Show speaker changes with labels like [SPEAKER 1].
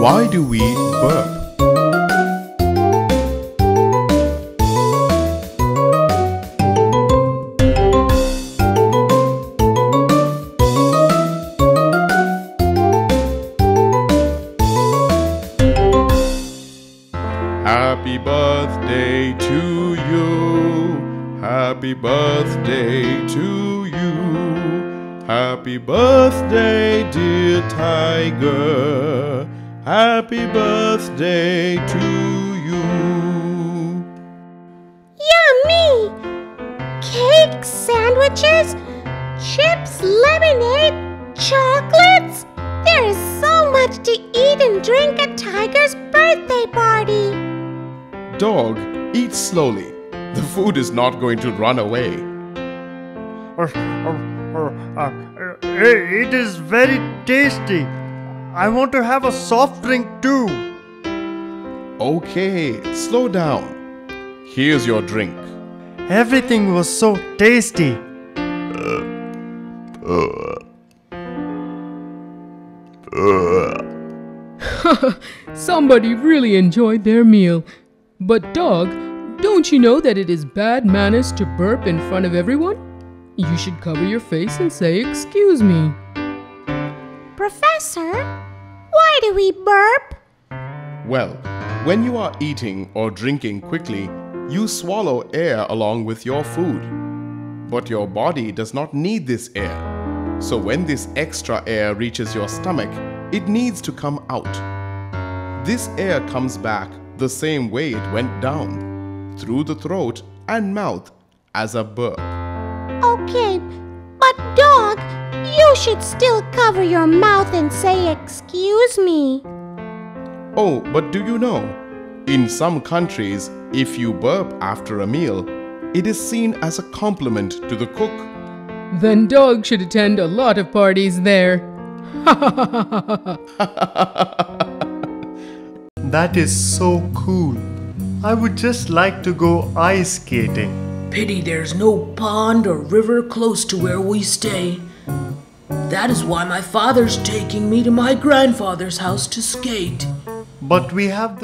[SPEAKER 1] Why do we burp? Happy birthday to you. Happy birthday to you. Happy birthday, dear tiger. Happy birthday to you.
[SPEAKER 2] Yummy! Cake, sandwiches, chips, lemonade, chocolates. There is so much to eat and drink at Tiger's birthday party.
[SPEAKER 1] Dog, eat slowly. The food is not going to run away.
[SPEAKER 3] Uh, uh, uh, it is very tasty. I want to have a soft drink too.
[SPEAKER 1] Okay, slow down. Here's your drink.
[SPEAKER 3] Everything was so tasty.
[SPEAKER 4] Somebody really enjoyed their meal. But, dog, don't you know that it is bad manners to burp in front of everyone? You should cover your face and say, Excuse me.
[SPEAKER 2] Professor, why do we burp?
[SPEAKER 1] Well, when you are eating or drinking quickly, you swallow air along with your food. But your body does not need this air. So when this extra air reaches your stomach, it needs to come out. This air comes back the same way it went down, through the throat and mouth as a burp.
[SPEAKER 2] Okay, but dog, you should still cover your mouth and say excuse me.
[SPEAKER 1] Oh, but do you know? In some countries, if you burp after a meal, it is seen as a compliment to the cook.
[SPEAKER 4] Then dogs should attend a lot of parties there.
[SPEAKER 3] That is so cool. I would just like to go ice skating.
[SPEAKER 5] Pity there's no pond or river close to where we stay. That is why my father's taking me to my grandfather's house to skate.
[SPEAKER 3] But we have the